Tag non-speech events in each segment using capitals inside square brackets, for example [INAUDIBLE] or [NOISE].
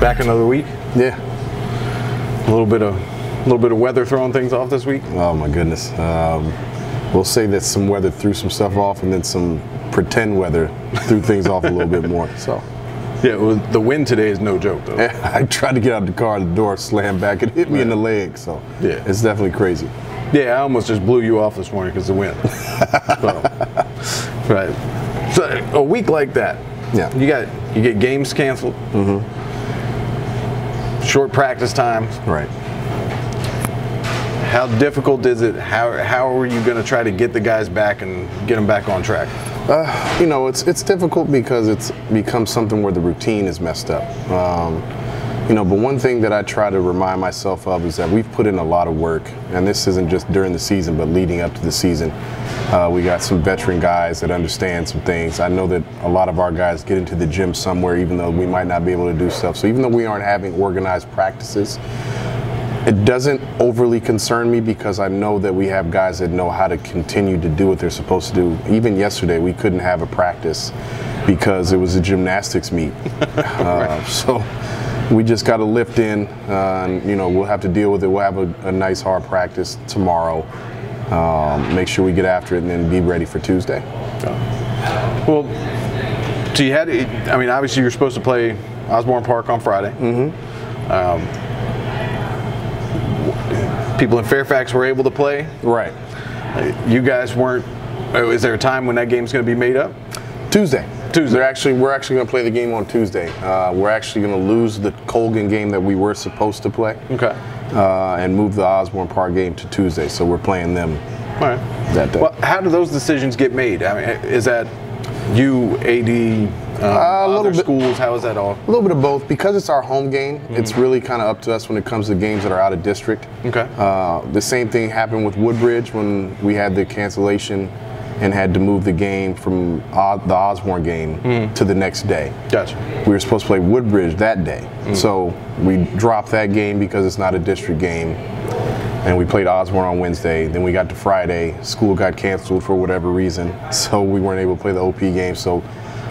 Back another week. Yeah. A little bit of, a little bit of weather throwing things off this week. Oh my goodness. Um, we'll say that some weather threw some stuff off, and then some pretend weather threw things off a little bit more. So [LAUGHS] Yeah, well, the wind today is no joke though. [LAUGHS] I tried to get out of the car, the door slammed back, it hit me in the leg. So Yeah. it's definitely crazy. Yeah, I almost just blew you off this morning because the wind. [LAUGHS] so, right. So a week like that, Yeah. you got you get games canceled. Mm-hmm. Short practice times. Right. How difficult is it? How how are you going to try to get the guys back and get them back on track? You know, it's it's difficult because it's become something where the routine is messed up. Um, you know, but one thing that I try to remind myself of is that we've put in a lot of work, and this isn't just during the season, but leading up to the season. Uh, we got some veteran guys that understand some things. I know that a lot of our guys get into the gym somewhere, even though we might not be able to do stuff. So even though we aren't having organized practices, it doesn't overly concern me because I know that we have guys that know how to continue to do what they're supposed to do. Even yesterday, we couldn't have a practice because it was a gymnastics meet. [LAUGHS] uh, so we just got to lift in, uh, and you know we'll have to deal with it. We'll have a, a nice hard practice tomorrow. Um, make sure we get after it, and then be ready for Tuesday. Well, so you had, I mean, obviously you're supposed to play Osborne Park on Friday. Mm-hmm. Um, people in Fairfax were able to play. Right. You guys weren't. uh, Is there a time when that game's going to be made up? Tuesday. Tuesday. They're actually we're actually going to play the game on Tuesday. Uh, we're actually going to lose the Colgan game that we were supposed to play. Okay. Uh, and move the Osborne Park game to Tuesday, so we're playing them All right. that day. Well, how do those decisions get made? I mean, is that you, AD, um, a little other bit. schools? How is that all? A little bit of both. Because it's our home game, it's really kind of up to us when it comes to games that are out of district. Okay. Uh, the same thing happened with Woodbridge when we had the cancellation and had to move the game from O- the Osborne game mm. to the next day. Gotcha. We were supposed to play Woodbridge that day. Mm. So we dropped that game because it's not a district game. And we played Osborne on Wednesday. Then we got to Friday. School got canceled for whatever reason. [LAUGHS] So we weren't able to play the OP game. So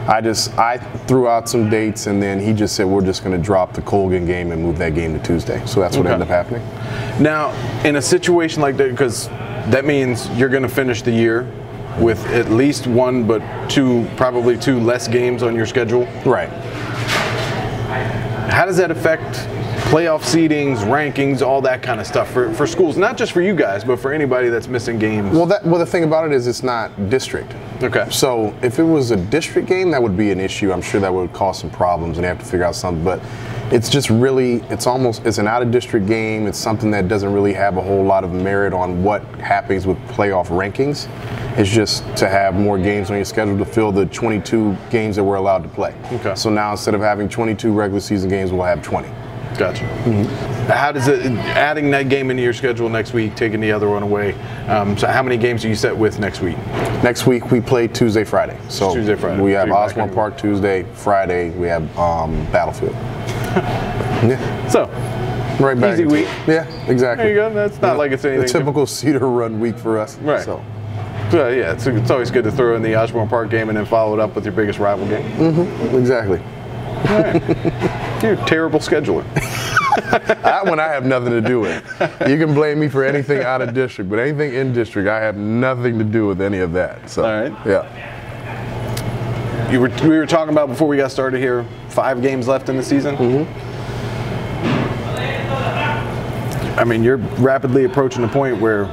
I just I threw out some dates and then he just said we're just gonna drop the Colgan game and move that game to Tuesday. So that's what Okay. ended up happening. Now, in a situation like that, because that means you're going to finish the year with at least one, but two, probably two less games on your schedule. Right. How does that affect playoff seedings, rankings, all that kind of stuff for, for schools? Not just for you guys, but for anybody that's missing games. Well that well the thing about it is it's not district. okay. So if it was a district game, that would be an issue. I'm sure that would cause some problems, and they have to figure out something. But it's just really, it's almost, it's an out of district game. It's something that doesn't really have a whole lot of merit on what happens with playoff rankings. It's just to have more games on your schedule to fill the 22 games that we're allowed to play. Okay. So now instead of having 22 regular season games, we'll have 20. Gotcha. How does it adding that game into your schedule next week, taking the other one away? Um, so how many games are you set with next week? Next week we play Tuesday, Friday. So Tuesday, Friday. we have Osborne Park Tuesday, Friday we have um, Battlefield. [LAUGHS] yeah. So Right back. Easy week. Yeah, exactly. there you go. That's not like it's anything. A typical Cedar Run week for us. Right. So, So, yeah, it's, it's always good to throw in the Osborne Park game and then follow it up with your biggest rival game. Mm-hmm, exactly. [LAUGHS] You're a terrible scheduler. [LAUGHS] That one I have nothing to do with. You can blame me for anything out of district, but anything in district, I have nothing to do with any of that. So, All right. yeah. You were, we were talking about before we got started here. Five games left in the season. Mm-hmm. I mean, you're rapidly approaching the point where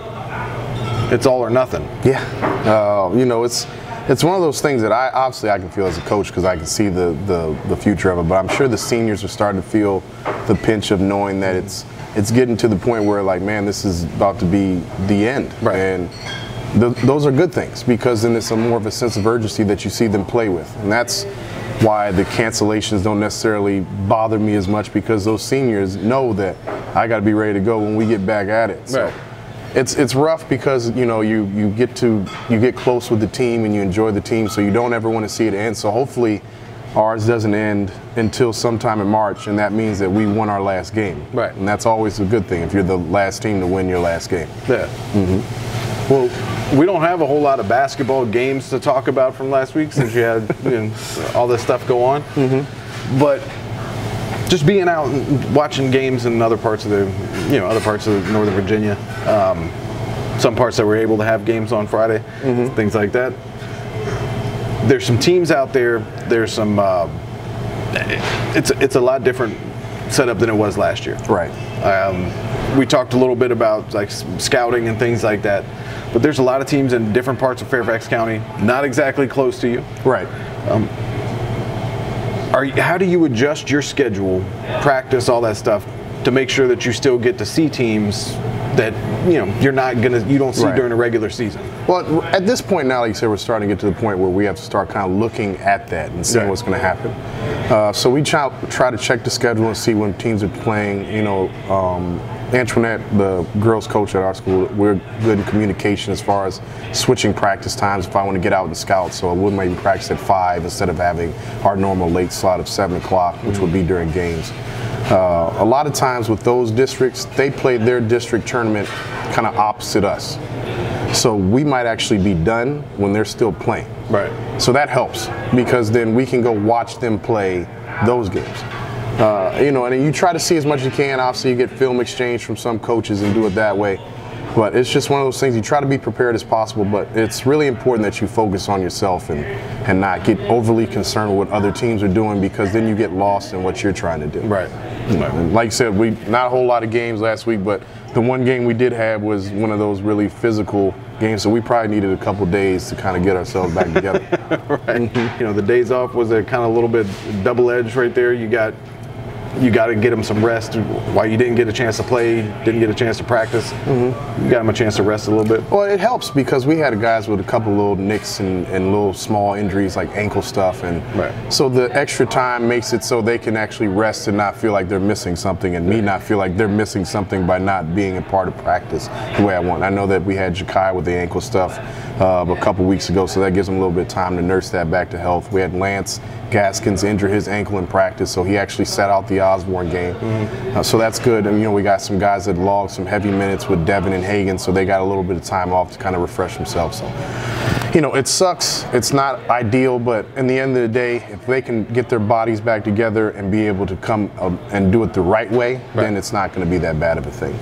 it's all or nothing. Yeah. Uh, you know, it's it's one of those things that I obviously I can feel as a coach because I can see the, the the future of it. But I'm sure the seniors are starting to feel the pinch of knowing that it's it's getting to the point where like, man, this is about to be the end. Right. And th- those are good things because then it's a more of a sense of urgency that you see them play with, and that's why the cancellations don't necessarily bother me as much because those seniors know that I got to be ready to go when we get back at it. So Right. it's it's rough because you know you you get to you get close with the team and you enjoy the team, so you don't ever want to see it end. So hopefully, Ours doesn't end until sometime in March, and that means that we won our last game. Right. And that's always a good thing if you're the last team to win your last game. Yeah. Mm-hmm. Well, we don't have a whole lot of basketball games to talk about from last week since you had [LAUGHS] you know, all this stuff go on. But just being out and watching games in other parts of the, you know, other parts of Northern Virginia, um, some parts that were able to have games on Friday, things like that. There's some teams out there. There's some. Uh, it's it's a lot different setup than it was last year. Right. Um, we talked a little bit about like scouting and things like that, but there's a lot of teams in different parts of Fairfax County, not exactly close to you. Right. Are you, how do you adjust your schedule, practice, all that stuff, to make sure that you still get to see teams that you know you're not gonna you don't see Right. during the regular season? Well, at this point now, like you said, we're starting to get to the point where we have to start kind of looking at that and seeing Right. what's going to happen. Uh, so we try, try to check the schedule and see when teams are playing. You know, um, Antoinette, the girls' coach at our school, we're good in communication as far as switching practice times. If I want to get out and scout, so I would maybe practice at five instead of having our normal late slot of seven o'clock, which would be during games. Uh, a lot of times with those districts, they play their district tournament kind of opposite us. So we might actually be done when they're still playing. Right. So that helps because then we can go watch them play those games. Uh, you know, and you try to see as much as you can. Obviously, you get film exchange from some coaches and do it that way. But it's just one of those things. You try to be prepared as possible, but it's really important that you focus on yourself and and not get overly concerned with what other teams are doing because then you get lost in what you're trying to do. Right. And like I said, we not a whole lot of games last week, but the one game we did have was one of those really physical games. So we probably needed a couple days to kind of get ourselves back together. [LAUGHS] right. You know, the days off was a kind of a little bit double edged right there. You got you got to get them some rest while you didn't get a chance to play, didn't get a chance to practice. You got them a chance to rest a little bit. Well, it helps because we had guys with a couple little nicks and, and little small injuries like ankle stuff, and Right. so the extra time makes it so they can actually rest and not feel like they're missing something, and me not feel like they're missing something by not being a part of practice the way I want. I know that we had Jakai with the ankle stuff uh, a couple weeks ago, so that gives him a little bit of time to nurse that back to health. We had Lance Gaskins injure his ankle in practice, so he actually sat out the Osborne game. Uh, so that's good. And you know, we got some guys that logged some heavy minutes with Devin and Hagen, so they got a little bit of time off to kind of refresh themselves. So, you know, it sucks. It's not ideal, but in the end of the day, if they can get their bodies back together and be able to come um, and do it the right way, then it's not going to be that bad of a thing.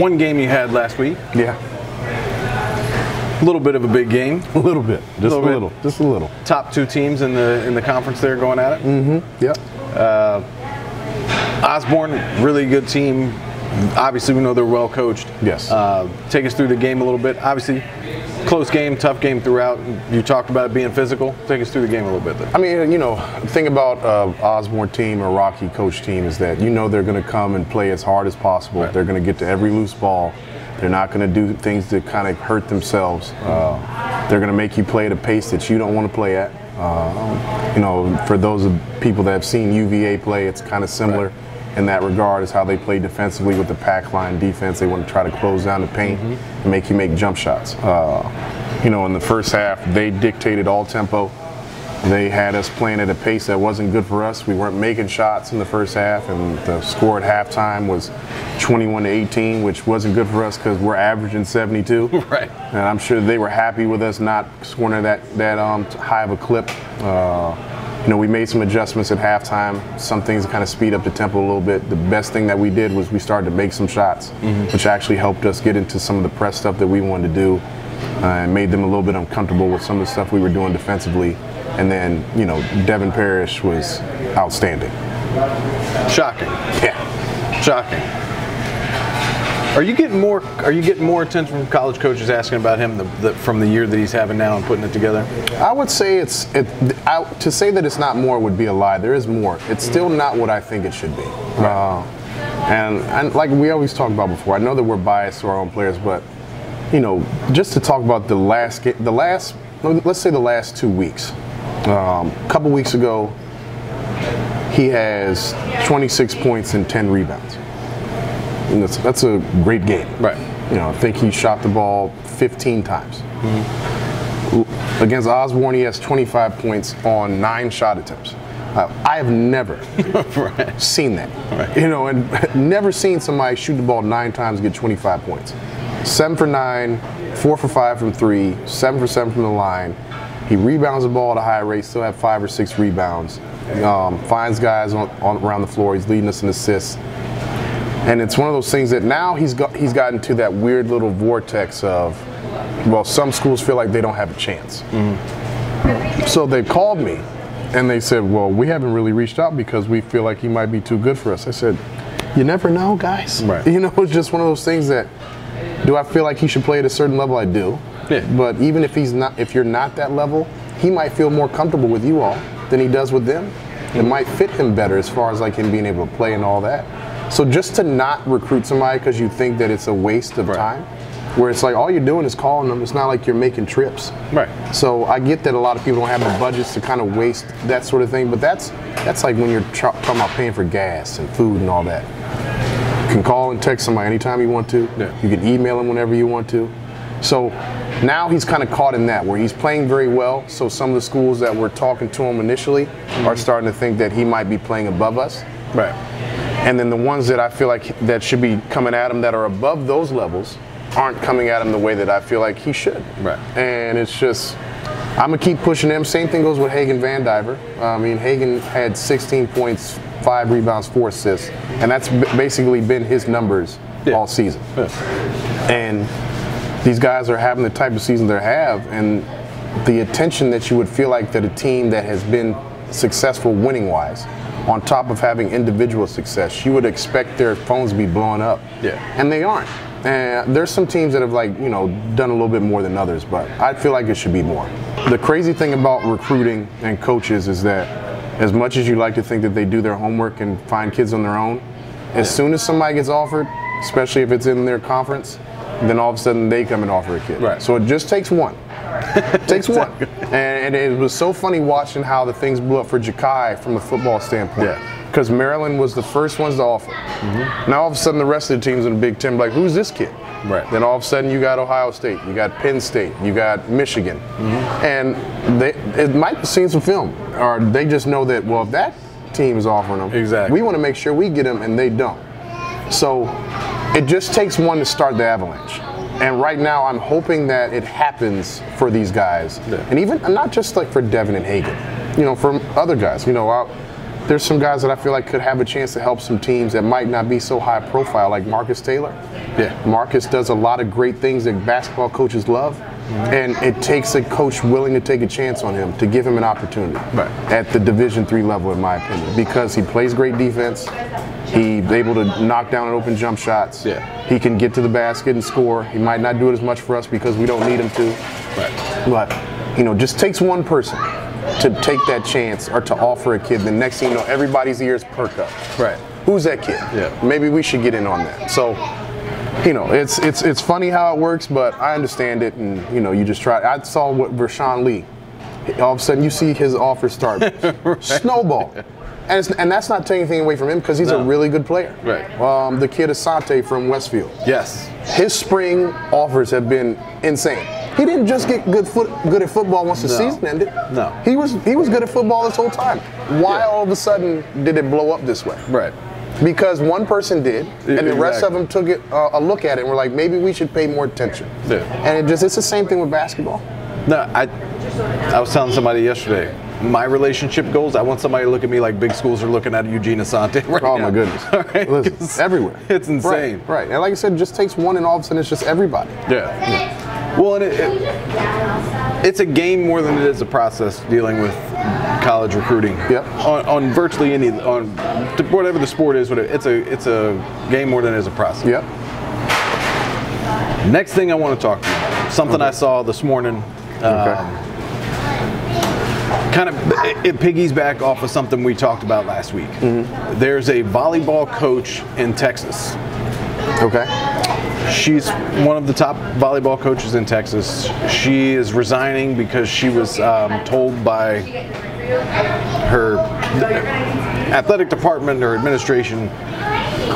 One game you had last week, Yeah, a little bit of a big game. a little bit, just Little a little, just a little. Top two teams in the in the conference there going at it. Mm-hmm. Yep. Osborne, really good team. Obviously, we know they're well coached. Yes. Uh, take us through the game a little bit. Obviously, close game, tough game throughout. You talked about it being physical. Take us through the game a little bit there. I mean, you know, the thing about uh, Osborne team or Rocky coach team is that you know they're going to come and play as hard as possible. Right. They're going to get to every loose ball. They're not going to do things to kind of hurt themselves. Uh, they're going to make you play at a pace that you don't want to play at. Uh, you know, for those of people that have seen UVA play, it's kind of similar in that regard as how they play defensively with the pack line defense. They want to try to close down the paint and make you make jump shots. Uh, you know, in the first half, they dictated all tempo. They had us playing at a pace that wasn't good for us. We weren't making shots in the first half, and the score at halftime was 21 to 18, which wasn't good for us because we're averaging 72. [LAUGHS] Right. And I'm sure they were happy with us not scoring that that um, high of a clip. Uh, you know, we made some adjustments at halftime. Some things to kind of speed up the tempo a little bit. The best thing that we did was we started to make some shots, which actually helped us get into some of the press stuff that we wanted to do, uh, and made them a little bit uncomfortable with some of the stuff we were doing defensively. And then, you know, Devin Parrish was outstanding. Shocking. Yeah. Shocking. Are you getting more? Are you getting more attention from college coaches asking about him the, the, from the year that he's having now and putting it together? I would say it's it, I, to say that it's not more would be a lie. There is more. It's still not what I think it should be. Uh, and and like we always talk about before, I know that we're biased to our own players, but you know, just to talk about the last the last let's say the last two weeks. Um, a couple weeks ago, he has 26 points and 10 rebounds. And that's, that's a great game. Right. You know, I think he shot the ball 15 times. Against Osborne, he has 25 points on nine shot attempts. Uh, I have never [LAUGHS] right. seen that. Right. You know, and [LAUGHS] never seen somebody shoot the ball nine times and get 25 points. Seven for nine, four for five from three, seven for seven from the line. He rebounds the ball at a high rate, still have five or six rebounds. Um, finds guys on, on around the floor. He's leading us in assists. And it's one of those things that now he's got he's gotten to that weird little vortex of, well, some schools feel like they don't have a chance. So they called me and they said, well, we haven't really reached out because we feel like he might be too good for us. I said, you never know, guys. Right. [LAUGHS] You know, it's just one of those things that, do I feel like he should play at a certain level? I do. Yeah. But even if he's not, if you're not that level, he might feel more comfortable with you all than he does with them. It mm-hmm. might fit him better as far as like him being able to play and all that. So just to not recruit somebody because you think that it's a waste of Right. time, where it's like all you're doing is calling them. It's not like you're making trips. Right. So I get that a lot of people don't have the budgets to kind of waste that sort of thing, but that's that's like when you're tra- talking about paying for gas and food and all that. You can call and text somebody anytime you want to. Yeah. You can email them whenever you want to. So now he's kind of caught in that where he's playing very well. So some of the schools that were talking to him initially are mhm. starting to think that he might be playing above us. Right. And then the ones that I feel like that should be coming at him that are above those levels aren't coming at him the way that I feel like he should. Right. And it's just, I'm gonna keep pushing him. Same thing goes with Hagen Van Diver. Uh, I mean, Hagen had 16 points, five rebounds, four assists, and that's basically been his numbers Yeah. all season. Yeah. And these guys are having the type of season they have, and the attention that you would feel like that a team that has been successful winning wise, on top of having individual success, you would expect their phones to be blowing up. Yeah. And they aren't. And there's some teams that have like, you know, done a little bit more than others, but I feel like it should be more. The crazy thing about recruiting and coaches is that as much as you like to think that they do their homework and find kids on their own, as soon as somebody gets offered, especially if it's in their conference, then all of a sudden they come and offer a kid. Right. So it just takes one. It [LAUGHS] takes one. And, and it was so funny watching how the things blew up for Jakai from a football standpoint. Yeah. Because Maryland was the first ones to offer. Mhm. Now all of a sudden the rest of the teams in the Big Ten like, who's this kid? Right. Then all of a sudden you got Ohio State, you got Penn State, you got Michigan, and they it might have seen some film, or they just know that well if that team is offering them, Exactly. we want to make sure we get them and they don't. So it just takes one to start the avalanche. And right now, I'm hoping that it happens for these guys, Yeah. and even not just like for Devin and Hagen, you know, for other guys. You know, I, there's some guys that I feel like could have a chance to help some teams that might not be so high profile, like Marcus Taylor. Yeah. Marcus does a lot of great things that basketball coaches love, mm-hmm. and it takes a coach willing to take a chance on him to give him an opportunity Right. at the Division three level, in my opinion, because he plays great defense. He's able to knock down and open jump shots. Yeah. He can get to the basket and score. He might not do it as much for us because we don't need him to. Right. But, you know, just takes one person to take that chance or to offer a kid. The next thing you know, everybody's ears perk up. Right. Who's that kid? Yeah. Maybe we should get in on that. So, you know, it's it's it's funny how it works, but I understand it, and you know, you just try. I saw what Vershawn Lee. All of a sudden, you see his offer start [LAUGHS] snowball, and it's, and that's not taking anything away from him because he's No. a really good player. Right. Um, the kid Asante from Westfield Yes. his spring offers have been insane. He didn't just get good foot good at football once the No. season ended. No. He was he was good at football this whole time. Why Yeah. all of a sudden did it blow up this way? Right. Because one person did, and the rest of them took it uh, a look at it and were like, maybe we should pay more attention. Yeah. And it just it's the same thing with basketball. No, I I was telling somebody yesterday. My relationship goals. I want somebody to look at me like big schools are looking at Eugene Asante. [LAUGHS] Right Oh now. my goodness. [LAUGHS] All right? Listen, everywhere. It's insane. Right, right. And like I said, it just takes one and all of a sudden it's just everybody. Yeah. Well, and it, it, it's a game more than it is a process dealing with college recruiting. Yep. On, on virtually any on whatever the sport is, whatever, it's a it's a game more than it is a process. Yep. Next thing I want to talk to you about something I saw this morning. Okay. Um, Kind of it, back off of something we talked about last week. Mm-hmm. There's a volleyball coach in Texas. Okay. She's one of the top volleyball coaches in Texas. She is resigning because she was um, told by her athletic department or administration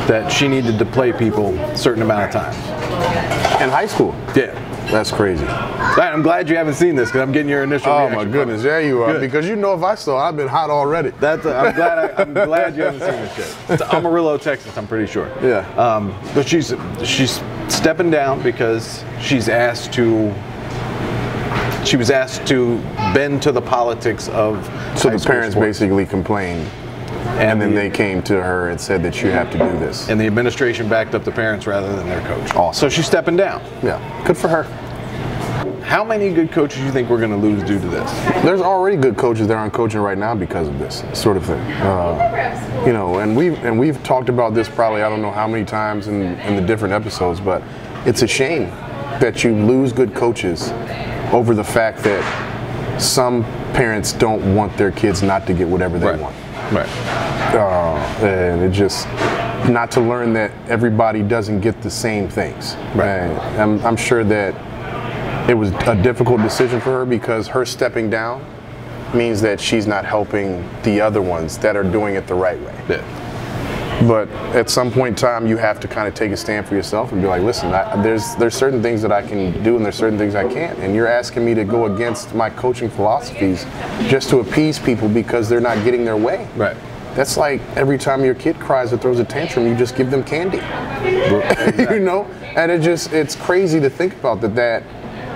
that she needed to play people a certain amount of time. In high school. Yeah. That's crazy. I'm glad you haven't seen this because I'm getting your initial. Oh my goodness, there you are. Good. Because you know if I saw, I've been hot already. That's. I'm [LAUGHS] glad. I, I'm glad you haven't seen this yet. It's Amarillo, Texas. I'm pretty sure. Yeah. Um, but she's she's stepping down because she's asked to. She was asked to bend to the politics of. So the parents sports. basically complained, and then they came to her and said that you have to do this. and the administration backed up the parents rather than their coach. Awesome. So she's stepping down. Yeah, good for her. How many good coaches do you think we're going to lose due to this? There's already good coaches that aren't coaching right now because of this sort of thing. Uh, you know, and we've and we've talked about this probably I don't know how many times in, in the different episodes, but it's a shame that you lose good coaches over the fact that some parents don't want their kids not to get whatever they want. Right. Uh, and it just not to learn that everybody doesn't get the same things. Right. I'm, I'm sure that it was a difficult decision for her because her stepping down means that she's not helping the other ones that are doing it the right way. Yeah. But at some point in time, you have to kind of take a stand for yourself and be like, listen, I, there's there's certain things that I can do and there's certain things I can't. And you're asking me to go against my coaching philosophies just to appease people because they're not getting their way. Right. That's like every time your kid cries or throws a tantrum, you just give them candy. [LAUGHS] you know? And it just it's crazy to think about that that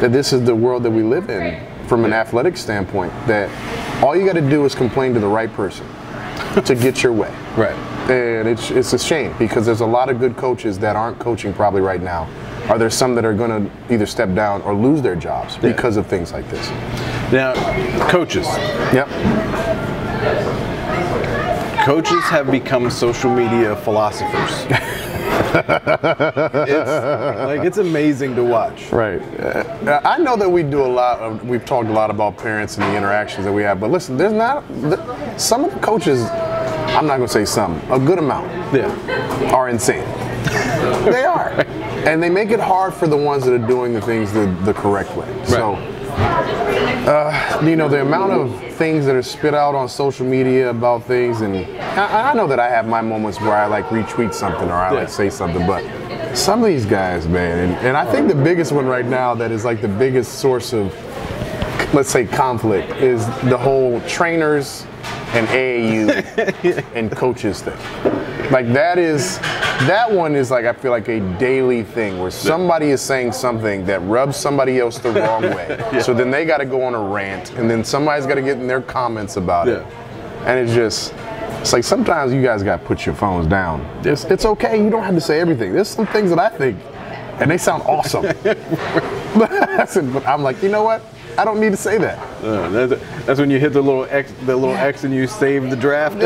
that this is the world that we live in from an athletic standpoint that all you got to do is complain to the right person to get your way. Right. And it's it's a shame because there's a lot of good coaches that aren't coaching probably right now. Are there some that are going to either step down or lose their jobs because of things like this? Now, coaches. Yep. Coaches have become social media philosophers. [LAUGHS] it's, like it's amazing to watch. Right. Uh, I know that we do a lot. Of, we've talked a lot about parents and the interactions that we have, but listen, there's not th- some of the coaches. I'm not going to say some. A good amount Yeah. are insane. [LAUGHS] they are, and they make it hard for the ones that are doing the things the, the correct way. So, uh, you know, the amount of things that are spit out on social media about things, and I, I know that I have my moments where I like retweet something or I Yeah. like say something, but some of these guys, man, and, and I think the biggest one right now that is like the biggest source of, let's say, conflict is the whole trainers and AAU [LAUGHS] and coaches thing. Like that is that one is like I feel like a daily thing where somebody is saying something that rubs somebody else the wrong [LAUGHS] way. So then they got to go on a rant, and then somebody's got to get in their comments about it. And it's just it's like sometimes you guys got to put your phones down. It's, it's okay. You don't have to say everything. There's some things that I think, and they sound awesome. [LAUGHS] But I'm like, you know what? I don't need to say that. Uh, that's, that's when you hit the little X, the little X, and you save the draft.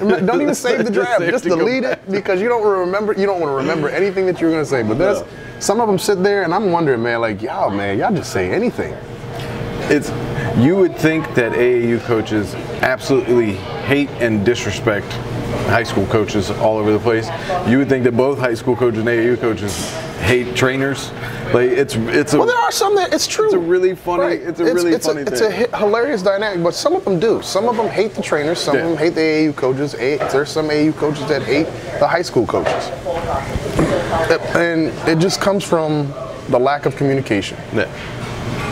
Don't even [LAUGHS] save the draft. save Just delete it because you don't remember. You don't want to remember anything that you're gonna say. But No. some of them sit there, and I'm wondering, man, like y'all, man, y'all just say anything. It's you would think that AAU coaches absolutely hate and disrespect high school coaches all over the place. You would think that both high school coaches and AAU coaches hate trainers. Like it's it's a Well, there are some that it's true. It's a really funny- Right. it's a really it's funny a, It's thing. a hi- hilarious dynamic, but some of them do. Some of them hate the trainers. Some Yeah. of them hate the AAU coaches. A, there's some AAU coaches that hate the high school coaches, and it just comes from the lack of communication. yeah.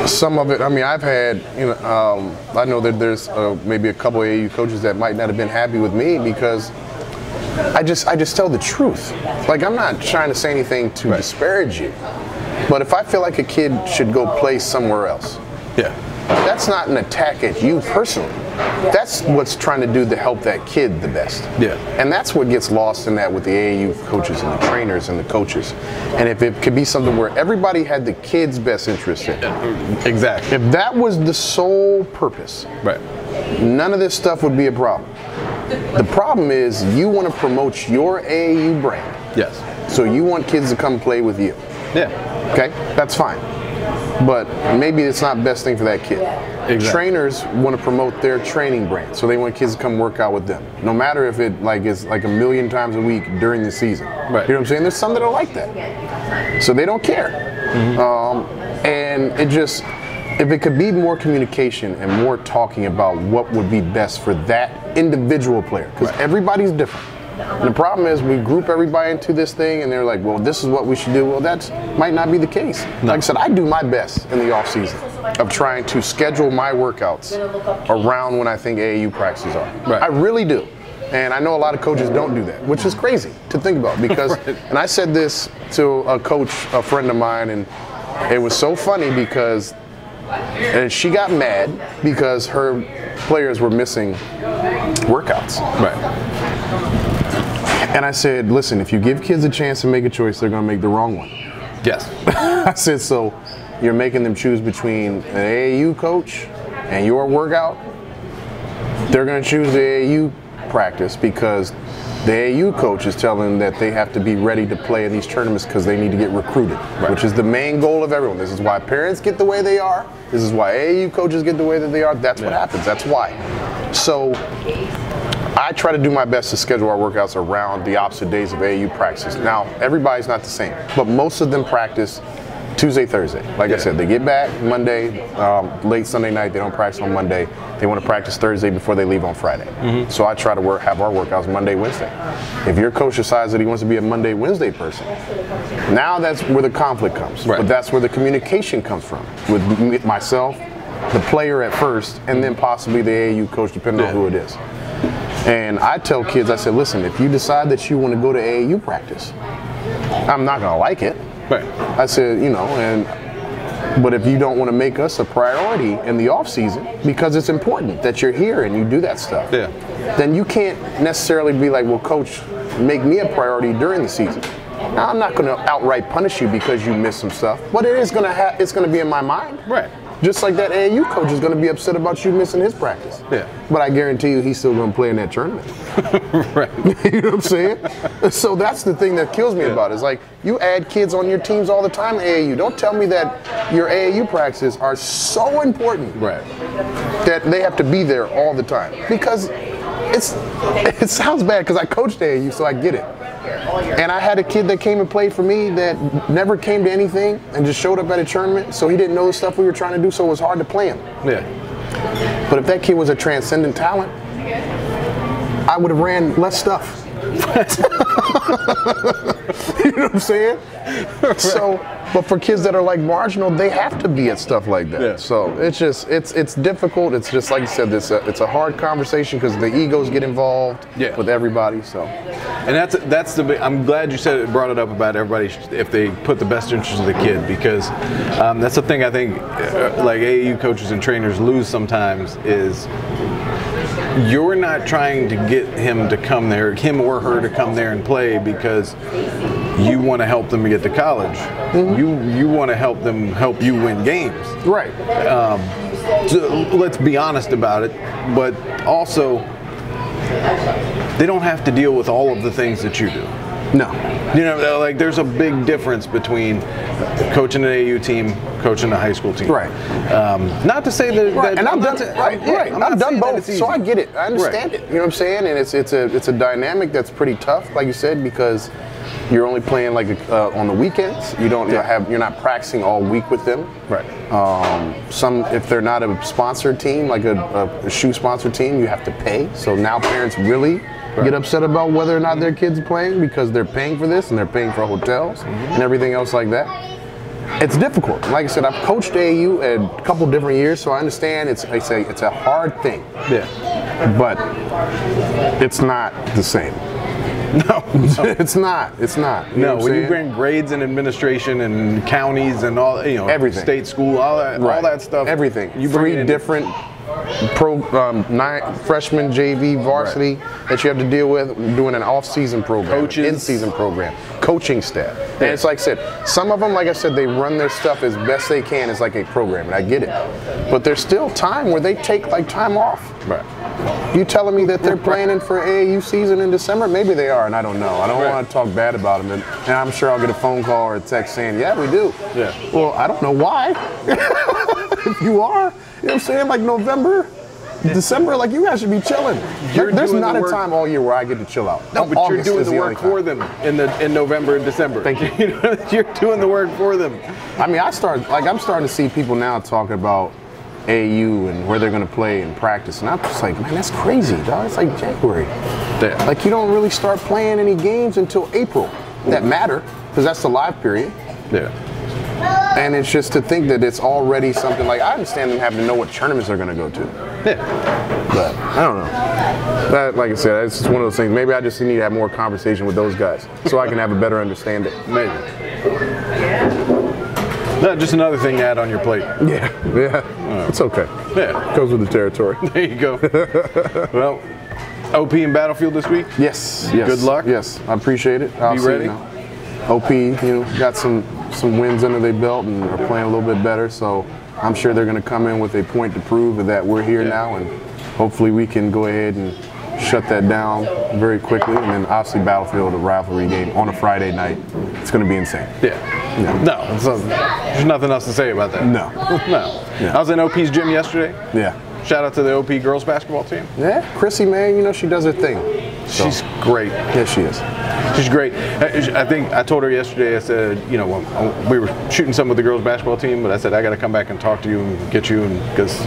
some of it, I mean, I've had, you know, um, I know that there's uh, maybe a couple of AU coaches that might not have been happy with me because I just, I just tell the truth. Like, I'm not trying to say anything to Right. disparage you, but if I feel like a kid should go play somewhere else, Yeah. that's not an attack at you personally. That's what's trying to do to help that kid the best. Yeah. And that's what gets lost in that with the AAU coaches and the trainers and the coaches. And if it could be something where everybody had the kid's best interest in, Exactly. if that was the sole purpose, Right. none of this stuff would be a problem. The problem is you want to promote your AAU brand. Yes. So you want kids to come play with you. Yeah. Okay? That's fine. But maybe it's not best thing for that kid. Exactly. Trainers want to promote their training brand. So they want kids to come work out with them. No matter if it like is like a million times a week during the season. Right. You know what I'm saying? There's some that are like that. So they don't care. Um, and it just if it could be more communication and more talking about what would be best for that individual player, because everybody's different. And the problem is we group everybody into this thing and they're like, well, this is what we should do. Well, that might not be the case. Like I said, I do my best in the off season of trying to schedule my workouts around when I think AAU practices are. Right. I really do. And I know a lot of coaches don't do that, which is crazy to think about because, [LAUGHS] Right. and I said this to a coach, a friend of mine, and it was so funny because and she got mad because her players were missing workouts. Right. And I said, listen, if you give kids a chance to make a choice, they're going to make the wrong one. Yes. [LAUGHS] I said, so you're making them choose between an AAU coach and your workout. They're going to choose the AAU practice because the AU coach is telling them that they have to be ready to play in these tournaments because they need to get recruited, which is the main goal of everyone. This is why parents get the way they are. This is why AAU coaches get the way that they are. That's what happens. That's why. So I try to do my best to schedule our workouts around the opposite days of AAU practice. Now, everybody's not the same, but most of them practice Tuesday, Thursday. Like I said, they get back Monday, um, late Sunday night. They don't practice on Monday. They want to practice Thursday before they leave on Friday. Mm-hmm. So I try to work, have our workouts Monday, Wednesday. If your coach decides that he wants to be a Monday, Wednesday person, now that's where the conflict comes. Right. But that's where the communication comes from with myself, the player at first, and then possibly the AAU coach, depending Yeah. on who it is. And I tell kids, I said, listen, if you decide that you want to go to AAU practice, I'm not going to like it. Right. I said, you know, and but if you don't want to make us a priority in the off season because it's important that you're here and you do that stuff, Yeah. then you can't necessarily be like, well, coach, make me a priority during the season. Now, I'm not going to outright punish you because you missed some stuff, but it is going to ha- it's going to be in my mind. Right. Just like that AAU coach is going to be upset about you missing his practice. Yeah. But I guarantee you, he's still going to play in that tournament. [LAUGHS] Right. [LAUGHS] you know what I'm saying? So that's the thing that kills me about it. It's like you add kids on your teams all the time AAU. Don't tell me that your AAU practices are so important Right. that they have to be there all the time because it's [LAUGHS] it sounds bad because I coached AAU, so I get it. And I had a kid that came and played for me that never came to anything and just showed up at a tournament, so he didn't know the stuff we were trying to do, so it was hard to play him. Yeah. But if that kid was a transcendent talent, I would have ran less stuff. [LAUGHS] you know what I'm saying? [LAUGHS] So, but for kids that are like marginal, they have to be at stuff like that. Yeah. So it's just it's it's difficult. It's just like you said, it's a, it's a hard conversation because the egos get involved Yeah. with everybody. So And that's that's the. I'm glad you said it, brought it up about everybody if they put the best interest of the kid because um, that's the thing I think uh, like AAU coaches and trainers lose sometimes is you're not trying to get him to come there, him or her to come there and play because you want to help them get to college. Mm-hmm. You you want to help them help you win games. right, um, So let's be honest about it, but also they don't have to deal with all of the things that you do. no, You know, uh, like there's a big difference between coaching an AU team, coaching a high school team. Right. Um, not to say that. right, that- and I've I'm done sa- right, yeah, right. I'm I've done both, so I get it. I understand Right. it. You know what I'm saying? And it's it's a it's a dynamic that's pretty tough, like you said, because you're only playing like uh, on the weekends. You don't Yeah. have you're not practicing all week with them. Right. Um, some if they're not a sponsored team, like a, a, a shoe sponsored team, you have to pay. So now parents really get upset about whether or not their kids are playing because they're paying for this and they're paying for hotels Mm-hmm. and everything else like that. It's difficult. Like I said, I've coached AAU a couple different years, so I understand it's it's a it's a hard thing, Yeah. but it's not the same. [LAUGHS] [LAUGHS] No. it's not. It's not. You No, when you saying? bring grades and administration and counties and all, you know, Everything. state school, all that, all that stuff, Everything. You bring Three different pro um, nine freshman JV varsity that you have to deal with doing an off-season program, Coaches. in-season program, coaching staff. And it's like I said, some of them, like I said, they run their stuff as best they can as like a program, and I get it. But there's still time where they take like time off. Right. You telling me that they're planning for AAU season in December? Maybe they are, and I don't know. I don't Right. want to talk bad about them, and, and I'm sure I'll get a phone call or a text saying, "Yeah, we do." Yeah. Well, I don't know why. [LAUGHS] [LAUGHS] if you are, you know what I'm saying? Like November, December, like you guys should be chilling. There's not the a work- time all year where I get to chill out. No, but August you're doing the only work for them in the in November and December. Thank you. [LAUGHS] you know, [LAUGHS] you're doing the work for them. I mean, I start like I'm starting to see people now talking about AU and where they're going to play and practice. And I'm just like, man, that's crazy, dog. It's like January. Yeah. Like you don't really start playing any games until April that matter because that's the live period. Yeah. And it's just to think that it's already something like I understand them having to know what tournaments they're going to go to, Yeah. but I don't know. That, like I said, it's just one of those things. Maybe I just need to have more conversation with those guys so I can have a better understanding. Maybe. No, just another thing to add on your plate. Yeah, yeah, oh. it's okay. Yeah. Goes with the territory. [LAUGHS] There you go. well, OP in Battlefield this week. Yes, yes. Good luck. Yes, I appreciate it. I'll Be see, ready? You know, OP, you know, got some some wins under their belt and are playing a little bit better. So I'm sure they're going to come in with a point to prove that we're here Yeah. now, and hopefully we can go ahead and shut that down very quickly. And then obviously Battlefield, a rivalry game on a Friday night. It's going to be insane. Yeah. Yeah. No, there's nothing else to say about that. No. [LAUGHS] no. Yeah. I was in OP's gym yesterday. Yeah. Shout out to the OP girls basketball team. Yeah, Chrissy, man, you know she does her thing. So, She's great. yeah, she is. She's great. I think I told her yesterday. I said, you know, we were shooting some with the girls basketball team, but I said I got to come back and talk to you and get you, and because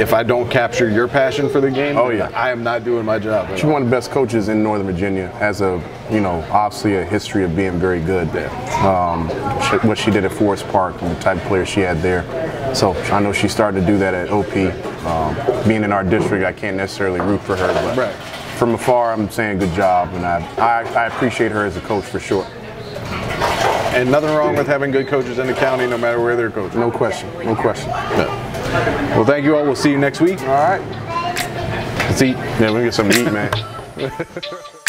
if I don't capture your passion for the game, Oh, yeah. I am not doing my job. She's one of the best coaches in Northern Virginia. Has a, you know, obviously a history of being very good. Um, she- what she did at Forest Park and the type of player she had there. So I know she started to do that at OP. Um, being in our district, I can't necessarily root for her, but Right. From afar, I'm saying good job, and I, I, I appreciate her as a coach for sure. And nothing wrong with having good coaches in the county, no matter where they're coaching. No question, no question. Well, thank you all. We'll see you next week. All right. Let's eat. Yeah, we get some meat, man. [LAUGHS]